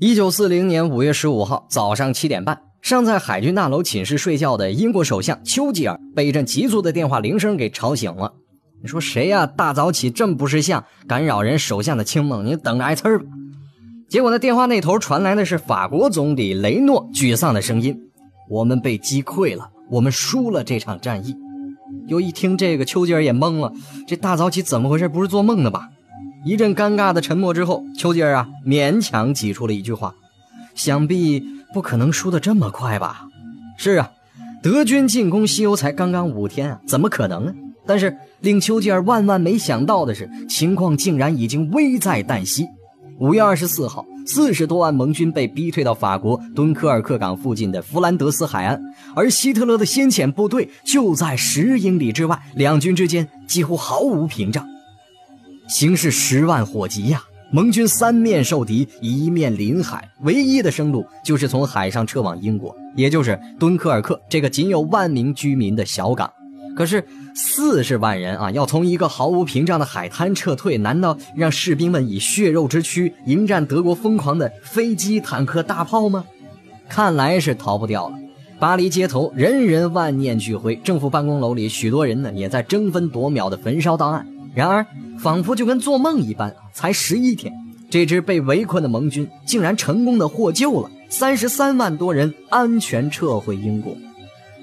一九四零年五月十五号早上七点半，尚在海军大楼寝室睡觉的英国首相丘吉尔被一阵急促的电话铃声给吵醒了。你说谁呀？大早起这么不识相，干扰人首相的清梦，你等着挨刺儿吧！结果呢，电话那头传来的是法国总理雷诺沮丧的声音：“我们被击溃了，我们输了这场战役。”又一听这个，丘吉尔也懵了，这大早起怎么回事？不是做梦呢吧？一阵尴尬的沉默之后，丘吉尔啊勉强挤出了一句话：“想必不可能输得这么快吧？”是啊，德军进攻西欧才刚刚五天啊，怎么可能呢？但是令丘吉尔万万没想到的是，情况竟然已经危在旦夕。五月二十四号，四十多万盟军被逼退到法国敦刻尔克港附近的弗兰德斯海岸，而希特勒的先遣部队就在十英里之外，两军之间几乎毫无屏障。形势十万火急呀！盟军三面受敌，一面临海，唯一的生路就是从海上撤往英国，也就是敦刻尔克这个仅有万名居民的小港。可是四十万人啊，要从一个毫无屏障的海滩撤退，难道让士兵们以血肉之躯迎战德国疯狂的飞机、坦克、大炮吗？看来是逃不掉了。巴黎街头人人万念俱灰，政府办公楼里许多人呢也在争分夺秒的焚烧档案。然而，仿佛就跟做梦一般，才十一天，这支被围困的盟军竟然成功的获救了，三十三万多人安全撤回英国。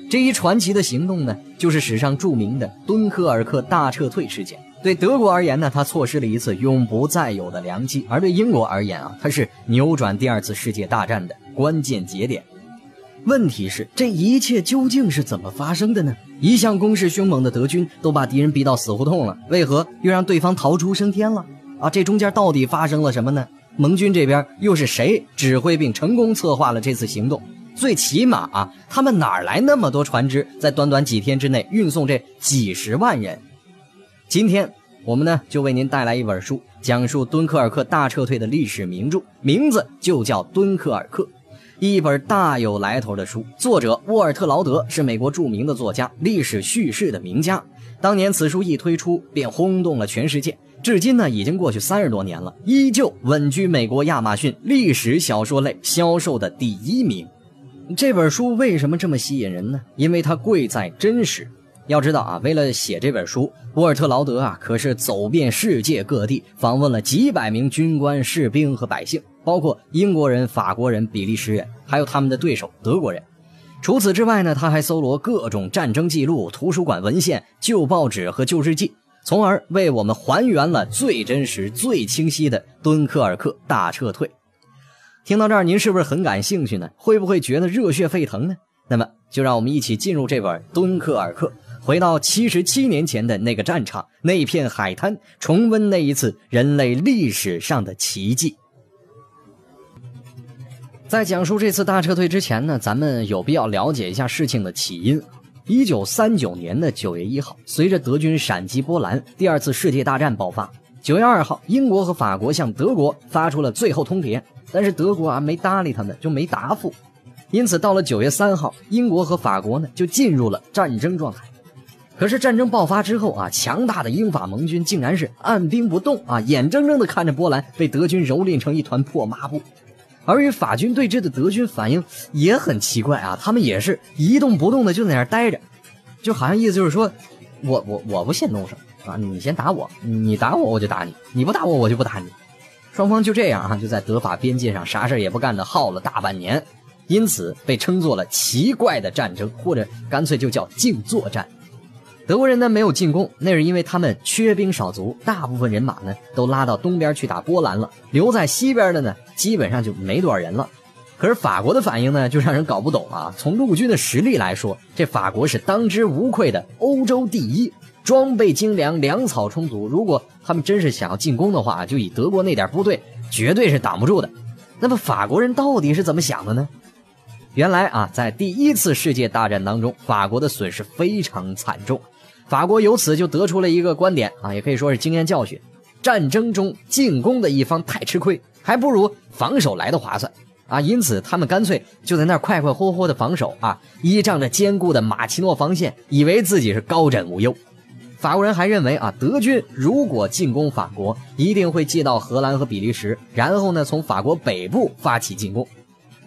这一传奇的行动呢，就是史上著名的敦刻尔克大撤退事件。对德国而言呢，它错失了一次永不再有的良机；而对英国而言啊，它是扭转第二次世界大战的关键节点。问题是，这一切究竟是怎么发生的呢？一向攻势凶猛的德军都把敌人逼到死胡同了，为何又让对方逃出升天了？啊，这中间到底发生了什么呢？盟军这边又是谁指挥并成功策划了这次行动？最起码啊，他们哪来那么多船只，在短短几天之内运送这几十万人？今天我们呢，就为您带来一本书，讲述敦刻尔克大撤退的历史名著，名字就叫《敦刻尔克》。一本大有来头的书，作者沃尔特·劳德是美国著名的作家，历史叙事的名家。当年此书一推出，便轰动了全世界。至今呢，已经过去三十多年了，依旧稳居美国亚马逊历史小说类销售的第一名。这本书为什么这么吸引人呢？因为它贵在真实。要知道啊，为了写这本书，沃尔特·劳德啊，可是走遍世界各地，访问了几百名军官、士兵和百姓。包括英国人、法国人、比利时人，还有他们的对手德国人。除此之外呢，他还搜罗各种战争记录、图书馆文献、旧报纸和旧日记，从而为我们还原了最真实、最清晰的敦刻尔克大撤退。听到这儿，您是不是很感兴趣呢？会不会觉得热血沸腾呢？那么，就让我们一起进入这本《敦刻尔克》，回到七十七年前的那个战场、那片海滩，重温那一次人类历史上的奇迹。在讲述这次大撤退之前呢，咱们有必要了解一下事情的起因。一九三九年的九月一号，随着德军闪击波兰，第二次世界大战爆发。九月二号，英国和法国向德国发出了最后通牒，但是德国啊没搭理他们，就没答复。因此，到了九月三号，英国和法国呢就进入了战争状态。可是战争爆发之后啊，强大的英法盟军竟然是按兵不动啊，眼睁睁地看着波兰被德军蹂躏成一团破抹布。而与法军对峙的德军反应也很奇怪啊，他们也是一动不动的就在那儿待着，就好像意思就是说，我我我不先动手啊，你先打我，你打我我就打你，你不打我我就不打你。双方就这样啊，就在德法边界上啥事也不干的耗了大半年，因此被称作了奇怪的战争，或者干脆就叫静坐战。德国人呢没有进攻，那是因为他们缺兵少卒，大部分人马呢都拉到东边去打波兰了，留在西边的呢基本上就没多少人了。可是法国的反应呢就让人搞不懂啊。从陆军的实力来说，这法国是当之无愧的欧洲第一，装备精良，粮草充足。如果他们真是想要进攻的话，就以德国那点部队，绝对是挡不住的。那么法国人到底是怎么想的呢？原来啊，在第一次世界大战当中，法国的损失非常惨重。法国由此就得出了一个观点啊，也可以说是经验教训：战争中进攻的一方太吃亏，还不如防守来的划算啊！因此，他们干脆就在那儿快快活活的防守啊，依仗着坚固的马奇诺防线，以为自己是高枕无忧。法国人还认为啊，德军如果进攻法国，一定会寄到荷兰和比利时，然后呢，从法国北部发起进攻。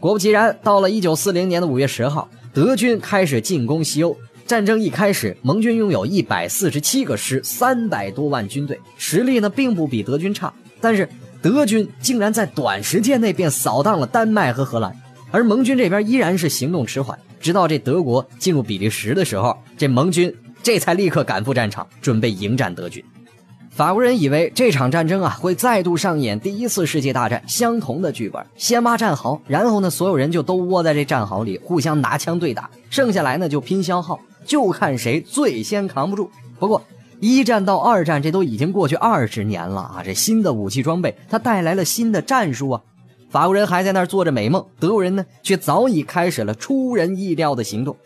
果不其然，到了一九四零年的五月十号，德军开始进攻西欧。战争一开始，盟军拥有一百四十七个师，三百多万军队，实力呢并不比德军差。但是德军竟然在短时间内便扫荡了丹麦和荷兰，而盟军这边依然是行动迟缓。直到这德国进入比利时的时候，这盟军这才立刻赶赴战场，准备迎战德军。法国人以为这场战争啊会再度上演第一次世界大战相同的剧本，先挖战壕，然后呢所有人就都窝在这战壕里互相拿枪对打，剩下来呢就拼消耗，就看谁最先扛不住。不过一战到二战这都已经过去二十年了啊，这新的武器装备它带来了新的战术啊。法国人还在那儿做着美梦，德国人呢却早已开始了出人意料的行动。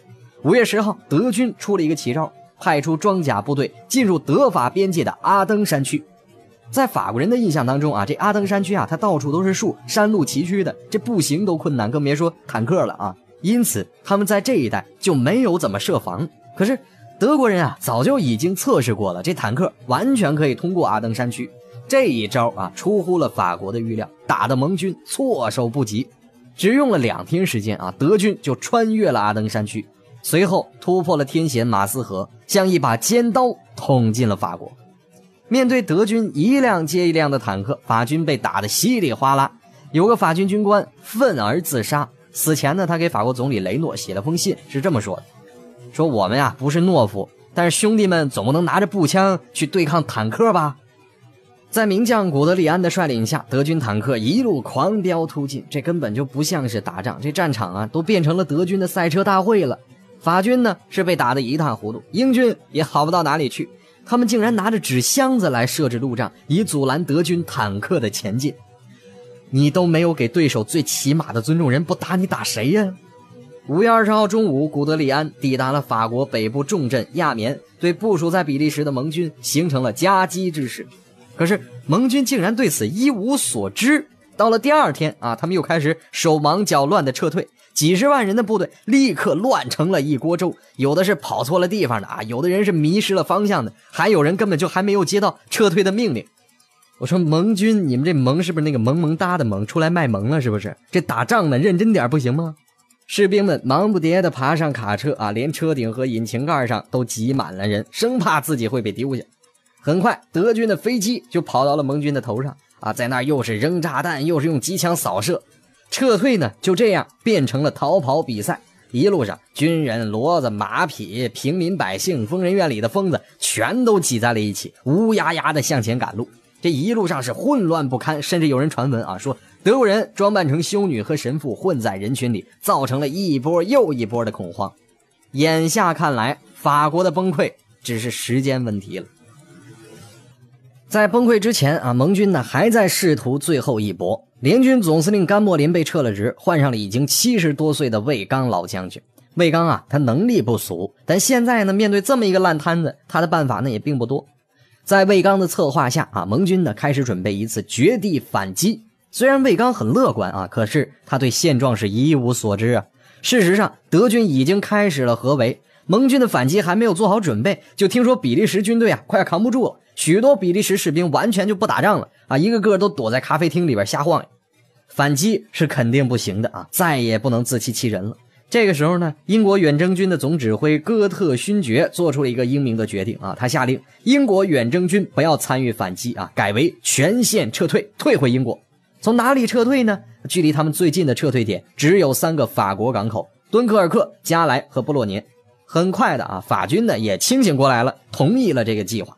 五月十号，德军出了一个奇招。派出装甲部队进入德法边界的阿登山区，在法国人的印象当中啊，这阿登山区啊，它到处都是树，山路崎岖的，这步行都困难，更别说坦克了啊。因此，他们在这一带就没有怎么设防。可是德国人啊，早就已经测试过了，这坦克完全可以通过阿登山区。这一招啊，出乎了法国的预料，打得盟军措手不及。只用了两天时间啊，德军就穿越了阿登山区。随后突破了天险马斯河，像一把尖刀捅进了法国。面对德军一辆接一辆的坦克，法军被打得稀里哗啦。有个法军军官愤而自杀，死前呢，他给法国总理雷诺写了封信，是这么说的：“说我们呀不是懦夫，但是兄弟们总不能拿着步枪去对抗坦克吧？”在名将古德里安的率领下，德军坦克一路狂飙突进，这根本就不像是打仗，这战场啊都变成了德军的赛车大会了。法军呢是被打得一塌糊涂，英军也好不到哪里去。他们竟然拿着纸箱子来设置路障，以阻拦德军坦克的前进。你都没有给对手最起码的尊重，人不打你打谁呀？五月二十号中午，古德里安抵达了法国北部重镇亚眠，对部署在比利时的盟军形成了夹击之势。可是盟军竟然对此一无所知。到了第二天啊，他们又开始手忙脚乱的撤退。几十万人的部队立刻乱成了一锅粥，有的是跑错了地方的啊，有的人是迷失了方向的，还有人根本就还没有接到撤退的命令。我说盟军，你们这盟是不是那个萌萌哒的萌？出来卖萌了是不是？这打仗呢，认真点不行吗？士兵们忙不迭地爬上卡车啊，连车顶和引擎盖上都挤满了人，生怕自己会被丢下。很快，德军的飞机就跑到了盟军的头上啊，在那儿又是扔炸弹，又是用机枪扫射。撤退呢，就这样变成了逃跑比赛。一路上，军人、骡子、马匹、平民百姓、疯人院里的疯子，全都挤在了一起，乌压压的向前赶路。这一路上是混乱不堪，甚至有人传闻啊，说德国人装扮成修女和神父混在人群里，造成了一波又一波的恐慌。眼下看来，法国的崩溃只是时间问题了。在崩溃之前啊，盟军呢还在试图最后一搏。联军总司令甘莫林被撤了职，换上了已经七十多岁的魏刚老将军。魏刚啊，他能力不俗，但现在呢，面对这么一个烂摊子，他的办法呢也并不多。在魏刚的策划下啊，盟军呢开始准备一次绝地反击。虽然魏刚很乐观啊，可是他对现状是一无所知啊。事实上，德军已经开始了合围，盟军的反击还没有做好准备，就听说比利时军队啊快扛不住了。许多比利时士兵完全就不打仗了啊，一个个都躲在咖啡厅里边瞎晃悠。反击是肯定不行的啊，再也不能自欺欺人了。这个时候呢，英国远征军的总指挥哥特勋爵做出了一个英明的决定啊，他下令英国远征军不要参与反击啊，改为全线撤退，退回英国。从哪里撤退呢？距离他们最近的撤退点只有三个法国港口：敦刻尔克、加莱和布洛涅。很快的啊，法军呢也清醒过来了，同意了这个计划。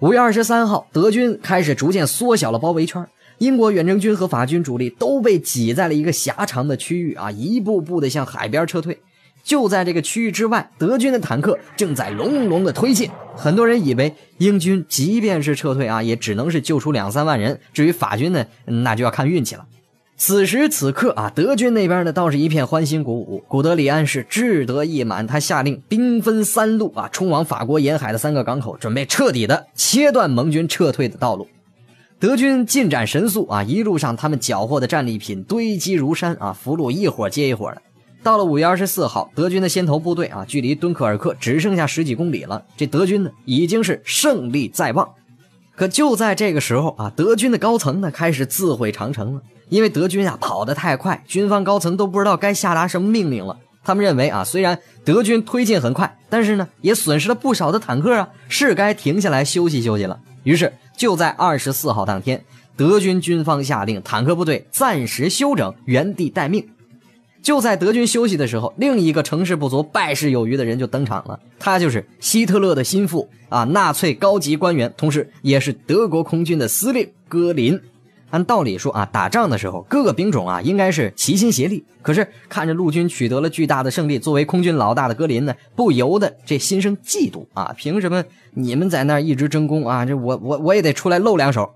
五月二十三号，德军开始逐渐缩小了包围圈，英国远征军和法军主力都被挤在了一个狭长的区域啊，一步步的向海边撤退。就在这个区域之外，德军的坦克正在隆隆的推进。很多人以为英军即便是撤退啊，也只能是救出两三万人，至于法军呢，那就要看运气了。此时此刻啊，德军那边呢倒是一片欢欣鼓舞。古德里安是志得意满，他下令兵分三路啊，冲往法国沿海的三个港口，准备彻底的切断盟军撤退的道路。德军进展神速啊，一路上他们缴获的战利品堆积如山啊，俘虏一伙接一伙的。到了五月二十四号，德军的先头部队啊，距离敦刻尔克只剩下十几公里了。这德军呢，已经是胜利在望。可就在这个时候啊，德军的高层呢，开始自毁长城了。因为德军啊跑得太快，军方高层都不知道该下达什么命令了。他们认为啊，虽然德军推进很快，但是呢，也损失了不少的坦克啊，是该停下来休息休息了。于是就在二十四号当天，德军军方下令坦克部队暂时休整，原地待命。就在德军休息的时候，另一个成事不足败事有余的人就登场了。他就是希特勒的心腹啊，纳粹高级官员，同时也是德国空军的司令戈林。按道理说啊，打仗的时候各个兵种啊应该是齐心协力。可是看着陆军取得了巨大的胜利，作为空军老大的格林呢，不由得这心生嫉妒啊！凭什么你们在那儿一直争功啊？这我我我也得出来露两手。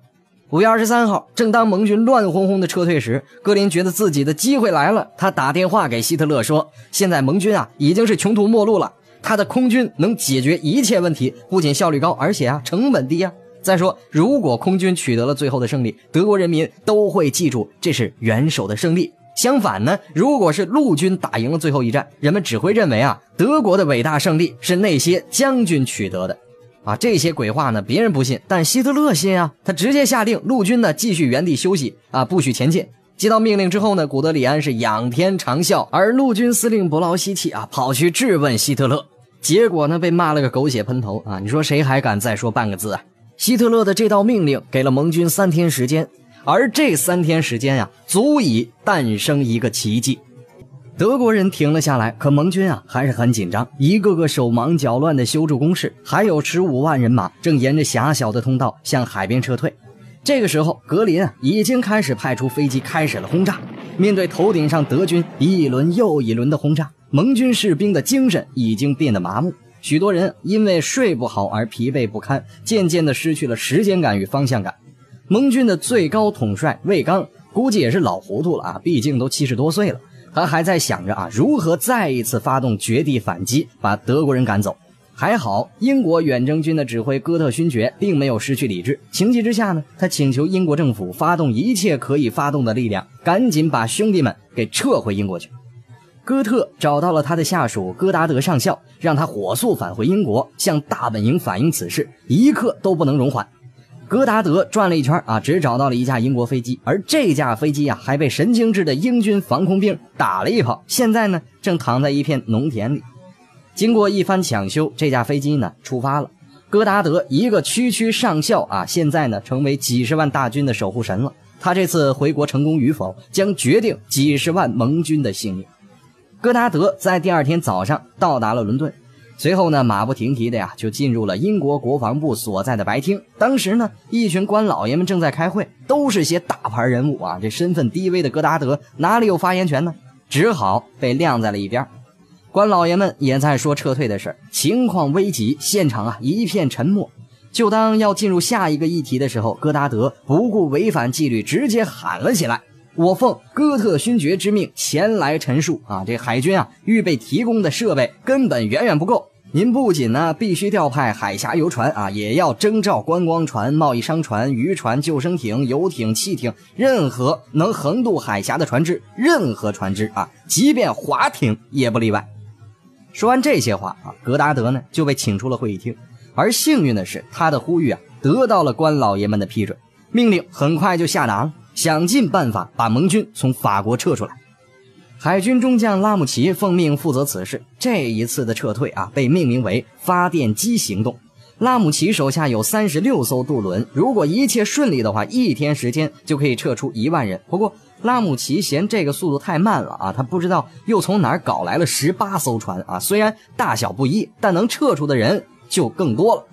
五月二十三号，正当盟军乱哄哄的撤退时，格林觉得自己的机会来了。他打电话给希特勒说：“现在盟军啊已经是穷途末路了，他的空军能解决一切问题，不仅效率高，而且啊成本低啊。再说，如果空军取得了最后的胜利，德国人民都会记住这是元首的胜利。相反呢，如果是陆军打赢了最后一战，人们只会认为啊德国的伟大胜利是那些将军取得的。”啊，这些鬼话呢，别人不信，但希特勒信啊！他直接下令陆军呢继续原地休息啊，不许前进。接到命令之后呢，古德里安是仰天长啸，而陆军司令伯劳希奇啊，跑去质问希特勒，结果呢被骂了个狗血喷头啊！你说谁还敢再说半个字啊？希特勒的这道命令给了盟军三天时间，而这三天时间呀，足以诞生一个奇迹。德国人停了下来，可盟军啊还是很紧张，一个个手忙脚乱地修筑工事，还有十五万人马正沿着狭小的通道向海边撤退。这个时候，格林啊已经开始派出飞机开始了轰炸。面对头顶上德军一轮又一轮的轰炸，盟军士兵的精神已经变得麻木，许多人因为睡不好而疲惫不堪，渐渐地失去了时间感与方向感。盟军的最高统帅魏刚估计也是老糊涂了啊，毕竟都七十多岁了。他还在想着啊，如何再一次发动绝地反击，把德国人赶走。还好，英国远征军的指挥哥特勋爵并没有失去理智。情急之下呢，他请求英国政府发动一切可以发动的力量，赶紧把兄弟们给撤回英国去。哥特找到了他的下属戈达德上校，让他火速返回英国，向大本营反映此事，一刻都不能容缓。戈达德转了一圈啊，只找到了一架英国飞机，而这架飞机呀，还被神经质的英军防空兵打了一炮，现在呢，正躺在一片农田里。经过一番抢修，这架飞机呢，出发了。戈达德一个区区上校啊，现在呢，成为几十万大军的守护神了。他这次回国成功与否，将决定几十万盟军的性命。戈达德在第二天早上到达了伦敦。随后呢，马不停蹄的呀，就进入了英国国防部所在的白厅。当时呢，一群官老爷们正在开会，都是些大牌人物啊。这身份低微的戈达德哪里有发言权呢？只好被晾在了一边。官老爷们也在说撤退的事情况危急，现场啊一片沉默。就当要进入下一个议题的时候，戈达德不顾违反纪律，直接喊了起来：“我奉哥特勋爵之命前来陈述啊，这海军啊预备提供的设备根本远远不够。”您不仅呢必须调派海峡游船啊，也要征召观光船、贸易商船、渔船、救生艇、游艇、汽艇，任何能横渡海峡的船只，任何船只啊，即便划艇也不例外。说完这些话啊，格达德呢就被请出了会议厅。而幸运的是，他的呼吁啊得到了官老爷们的批准，命令很快就下达了，想尽办法把盟军从法国撤出来。海军中将拉姆齐奉命负责此事。这一次的撤退啊，被命名为“发电机行动”。拉姆齐手下有三十六艘渡轮，如果一切顺利的话，一天时间就可以撤出一万人。不过，拉姆齐嫌这个速度太慢了啊，他不知道又从哪儿搞来了十八艘船啊。虽然大小不一，但能撤出的人就更多了。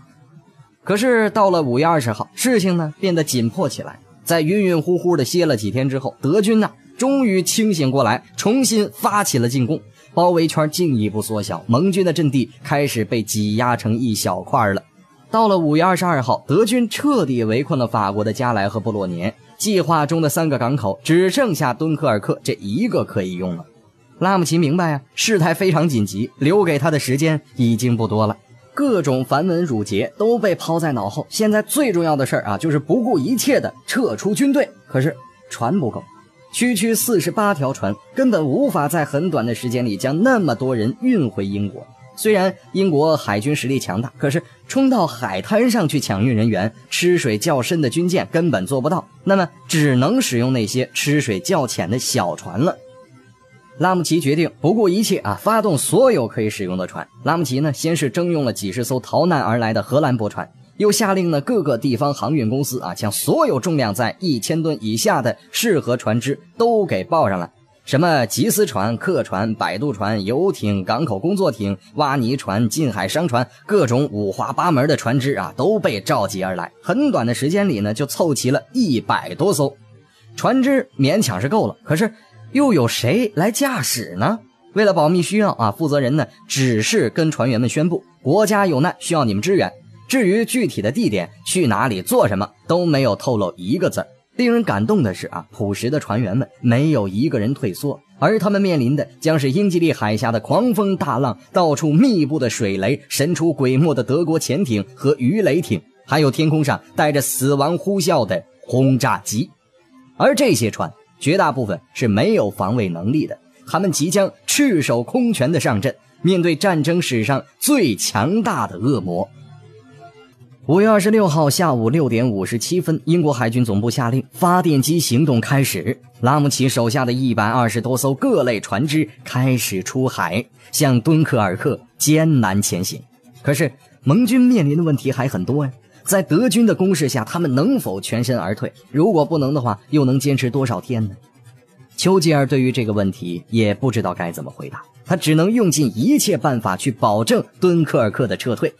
可是到了五月二十号，事情呢变得紧迫起来。在晕晕乎乎的歇了几天之后，德军呢？终于清醒过来，重新发起了进攻，包围圈进一步缩小，盟军的阵地开始被挤压成一小块了。到了五月二十二号，德军彻底围困了法国的加莱和布洛年，计划中的三个港口只剩下敦刻尔克这一个可以用了。拉姆齐明白啊，事态非常紧急，留给他的时间已经不多了，各种繁文缛节都被抛在脑后。现在最重要的事儿啊，就是不顾一切的撤出军队。可是船不够。区区四十八条船，根本无法在很短的时间里将那么多人运回英国。虽然英国海军实力强大，可是冲到海滩上去抢运人员，吃水较深的军舰根本做不到。那么，只能使用那些吃水较浅的小船了。拉姆齐决定不顾一切啊，发动所有可以使用的船。拉姆齐呢，先是征用了几十艘逃难而来的荷兰驳船，又下令呢各个地方航运公司啊，将所有重量在一千吨以下的适合船只都给报上来。什么吉斯船、客船、摆渡船、游艇、港口工作艇、挖泥船、近海商船，各种五花八门的船只啊，都被召集而来。很短的时间里呢，就凑齐了一百多艘船只，勉强是够了。可是又有谁来驾驶呢？为了保密需要啊，负责人呢只是跟船员们宣布，国家有难，需要你们支援。至于具体的地点、去哪里、做什么，都没有透露一个字。令人感动的是啊，朴实的船员们没有一个人退缩，而他们面临的将是英吉利海峡的狂风大浪、到处密布的水雷、神出鬼没的德国潜艇和鱼雷艇，还有天空上带着死亡呼啸的轰炸机。而这些船绝大部分是没有防卫能力的，他们即将赤手空拳的上阵，面对战争史上最强大的恶魔。五月二十六号下午六点五十七分，英国海军总部下令发电机行动开始。拉姆齐手下的一百二十多艘各类船只开始出海，向敦刻尔克艰难前行。可是盟军面临的问题还很多呀，在德军的攻势下，他们能否全身而退？如果不能的话，又能坚持多少天呢？丘吉尔对于这个问题也不知道该怎么回答，他只能用尽一切办法去保证敦刻尔克的撤退。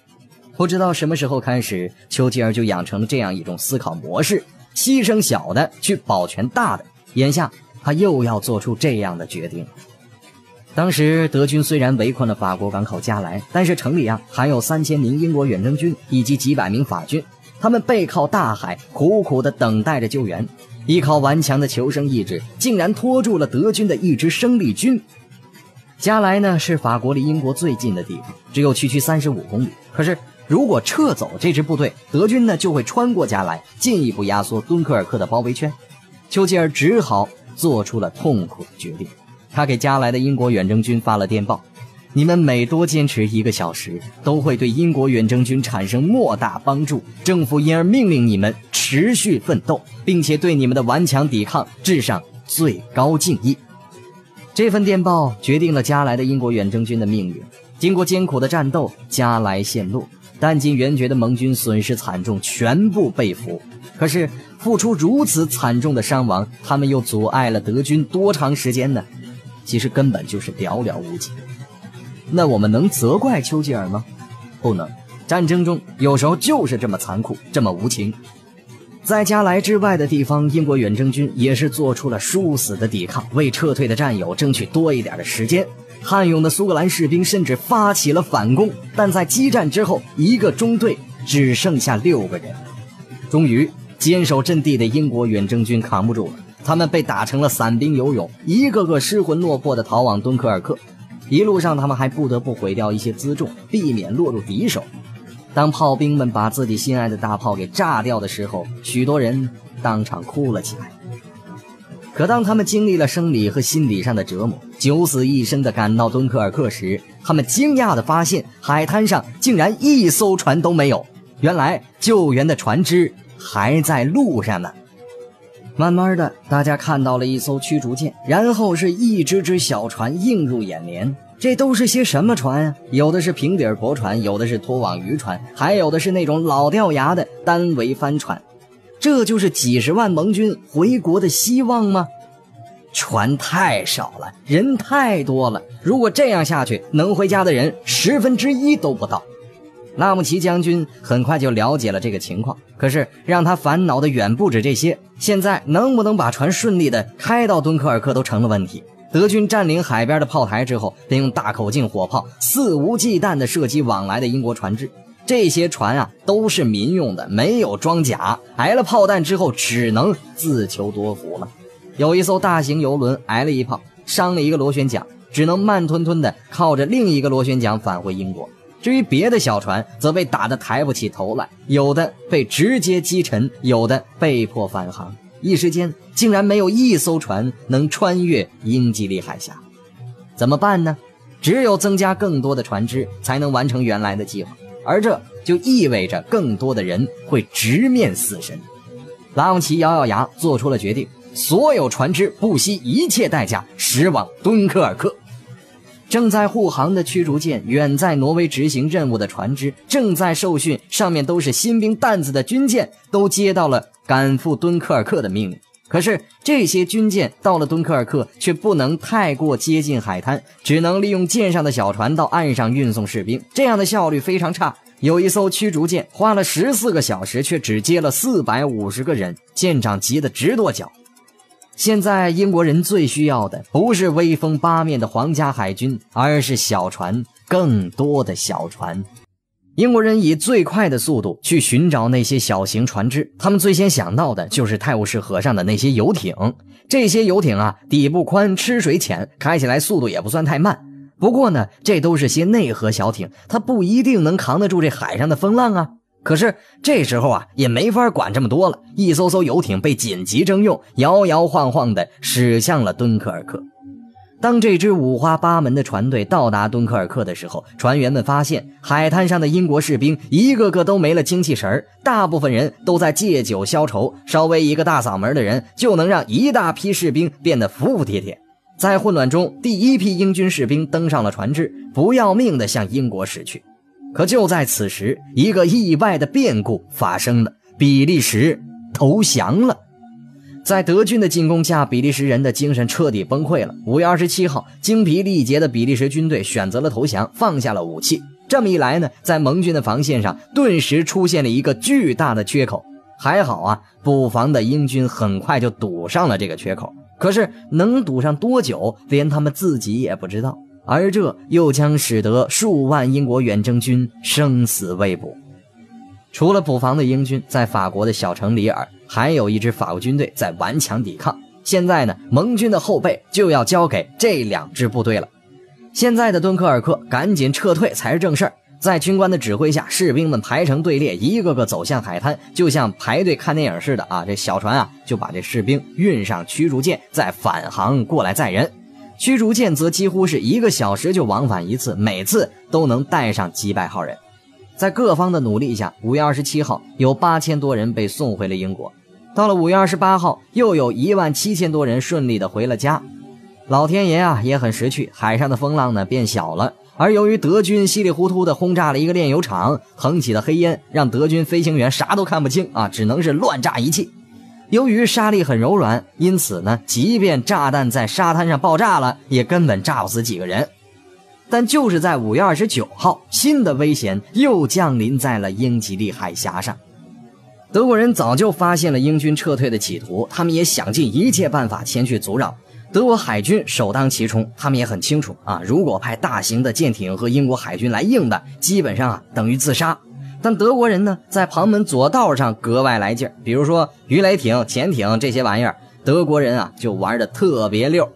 不知道什么时候开始，丘吉尔就养成了这样一种思考模式：牺牲小的去保全大的。眼下他又要做出这样的决定。当时德军虽然围困了法国港口加莱，但是城里啊还有三千名英国远征军以及几百名法军，他们背靠大海，苦苦地等待着救援，依靠顽强的求生意志，竟然拖住了德军的一支生力军。加莱呢是法国离英国最近的地方，只有区区三十五公里，可是。如果撤走这支部队，德军呢就会穿过加莱，进一步压缩敦刻尔克的包围圈。丘吉尔只好做出了痛苦的决定。他给加来的英国远征军发了电报：“你们每多坚持一个小时，都会对英国远征军产生莫大帮助。政府因而命令你们持续奋斗，并且对你们的顽强抵抗致上最高敬意。”这份电报决定了加来的英国远征军的命运。经过艰苦的战斗，加来陷落。弹尽援绝的盟军损失惨重，全部被俘。可是付出如此惨重的伤亡，他们又阻碍了德军多长时间呢？其实根本就是寥寥无几。那我们能责怪丘吉尔吗？不能。战争中有时候就是这么残酷，这么无情。在加莱之外的地方，英国远征军也是做出了殊死的抵抗，为撤退的战友争取多一点的时间。悍勇的苏格兰士兵甚至发起了反攻，但在激战之后，一个中队只剩下六个人。终于，坚守阵地的英国远征军扛不住了，他们被打成了散兵游勇，一个个失魂落魄地逃往敦刻尔克。一路上，他们还不得不毁掉一些辎重，避免落入敌手。当炮兵们把自己心爱的大炮给炸掉的时候，许多人当场哭了起来。可当他们经历了生理和心理上的折磨，九死一生地赶到敦刻尔克时，他们惊讶地发现海滩上竟然一艘船都没有。原来救援的船只还在路上呢。慢慢的，大家看到了一艘驱逐舰，然后是一只只小船映入眼帘。这都是些什么船呀？有的是平底驳船，有的是拖网渔船，还有的是那种老掉牙的单桅帆船。这就是几十万盟军回国的希望吗？船太少了，人太多了。如果这样下去，能回家的人十分之一都不到。拉姆齐将军很快就了解了这个情况，可是让他烦恼的远不止这些。现在能不能把船顺利的开到敦刻尔克都成了问题。德军占领海边的炮台之后，便用大口径火炮肆无忌惮地射击往来的英国船只。这些船啊都是民用的，没有装甲，挨了炮弹之后只能自求多福了。有一艘大型游轮挨了一炮，伤了一个螺旋桨，只能慢吞吞地靠着另一个螺旋桨返回英国。至于别的小船，则被打得抬不起头来，有的被直接击沉，有的被迫返航。一时间竟然没有一艘船能穿越英吉利海峡。怎么办呢？只有增加更多的船只，才能完成原来的计划。而这就意味着更多的人会直面死神。拉姆齐咬咬牙，做出了决定：所有船只不惜一切代价驶往敦刻尔克。正在护航的驱逐舰，远在挪威执行任务的船只，正在受训，上面都是新兵蛋子的军舰，都接到了赶赴敦刻尔克的命令。可是这些军舰到了敦刻尔克，却不能太过接近海滩，只能利用舰上的小船到岸上运送士兵，这样的效率非常差。有一艘驱逐舰花了十四个小时，却只接了四百五十个人，舰长急得直跺脚。现在英国人最需要的不是威风八面的皇家海军，而是小船，更多的小船。英国人以最快的速度去寻找那些小型船只，他们最先想到的就是泰晤士河上的那些游艇。这些游艇啊，底部宽，吃水浅，开起来速度也不算太慢。不过呢，这都是些内河小艇，它不一定能扛得住这海上的风浪啊。可是这时候啊，也没法管这么多了。一艘艘游艇被紧急征用，摇摇晃晃地驶向了敦刻尔克。当这支五花八门的船队到达敦刻尔克的时候，船员们发现海滩上的英国士兵一个个都没了精气神儿，大部分人都在借酒消愁，稍微一个大嗓门的人就能让一大批士兵变得服服帖帖。在混乱中，第一批英军士兵登上了船只，不要命地向英国驶去。可就在此时，一个意外的变故发生了：比利时投降了。在德军的进攻下，比利时人的精神彻底崩溃了。五月二十七号，精疲力竭的比利时军队选择了投降，放下了武器。这么一来呢，在盟军的防线上顿时出现了一个巨大的缺口。还好啊，布防的英军很快就堵上了这个缺口。可是能堵上多久，连他们自己也不知道。而这又将使得数万英国远征军生死未卜。除了补防的英军，在法国的小城里尔，还有一支法国军队在顽强抵抗。现在呢，盟军的后背就要交给这两支部队了。现在的敦刻尔克，赶紧撤退才是正事儿。在军官的指挥下，士兵们排成队列，一个个走向海滩，就像排队看电影似的啊！这小船啊，就把这士兵运上驱逐舰，再返航过来载人。驱逐舰则几乎是一个小时就往返一次，每次都能带上几百号人。在各方的努力下，五月二十七号有八千多人被送回了英国。到了五月二十八号，又有一万七千多人顺利的回了家。老天爷啊，也很识趣，海上的风浪呢变小了。而由于德军稀里糊涂的轰炸了一个炼油厂，腾起的黑烟让德军飞行员啥都看不清啊，只能是乱炸一气。由于沙粒很柔软，因此呢，即便炸弹在沙滩上爆炸了，也根本炸不死几个人。但就是在五月二十九号，新的危险又降临在了英吉利海峡上。德国人早就发现了英军撤退的企图，他们也想尽一切办法前去阻扰。德国海军首当其冲，他们也很清楚啊，如果派大型的舰艇和英国海军来硬的，基本上啊等于自杀。但德国人呢，在旁门左道上格外来劲儿，比如说鱼雷艇、潜艇这些玩意儿，德国人啊就玩的特别溜。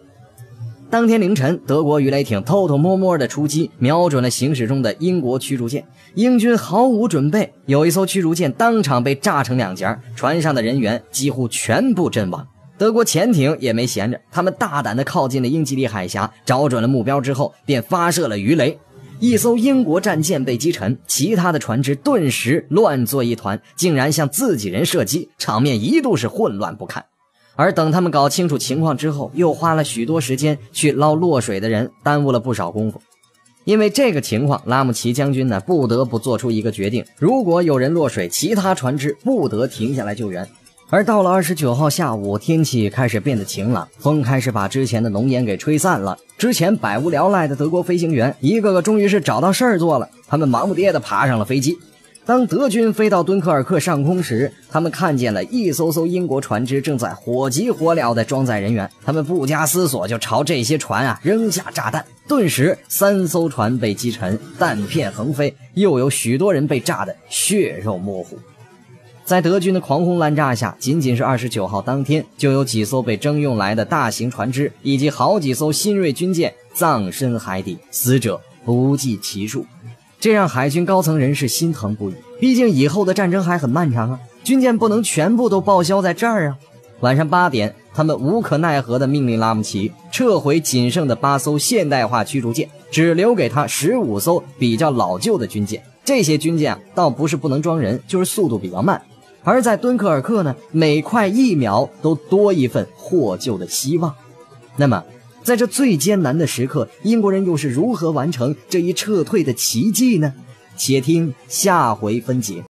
当天凌晨，德国鱼雷艇偷偷摸摸的出击，瞄准了行驶中的英国驱逐舰，英军毫无准备，有一艘驱逐舰当场被炸成两截，船上的人员几乎全部阵亡。德国潜艇也没闲着，他们大胆地靠近了英吉利海峡，找准了目标之后，便发射了鱼雷。一艘英国战舰被击沉，其他的船只顿时乱作一团，竟然向自己人射击，场面一度是混乱不堪。而等他们搞清楚情况之后，又花了许多时间去捞落水的人，耽误了不少功夫。因为这个情况，拉姆齐将军呢不得不做出一个决定：如果有人落水，其他船只不得停下来救援。而到了二十九号下午，天气开始变得晴朗，风开始把之前的浓烟给吹散了。之前百无聊赖的德国飞行员，一个个终于是找到事儿做了。他们忙不迭地爬上了飞机。当德军飞到敦刻尔克上空时，他们看见了一艘艘英国船只正在火急火燎地装载人员。他们不加思索就朝这些船啊扔下炸弹，顿时三艘船被击沉，弹片横飞，又有许多人被炸得血肉模糊。在德军的狂轰滥炸下，仅仅是二十九号当天，就有几艘被征用来的大型船只，以及好几艘新锐军舰葬身海底，死者不计其数，这让海军高层人士心疼不已。毕竟以后的战争还很漫长啊，军舰不能全部都报销在这儿啊。晚上八点，他们无可奈何地命令拉姆齐撤回仅剩的八艘现代化驱逐舰，只留给他十五艘比较老旧的军舰。这些军舰啊，倒不是不能装人，就是速度比较慢。而在敦刻尔克呢，每快一秒都多一份获救的希望。那么，在这最艰难的时刻，英国人又是如何完成这一撤退的奇迹呢？且听下回分解。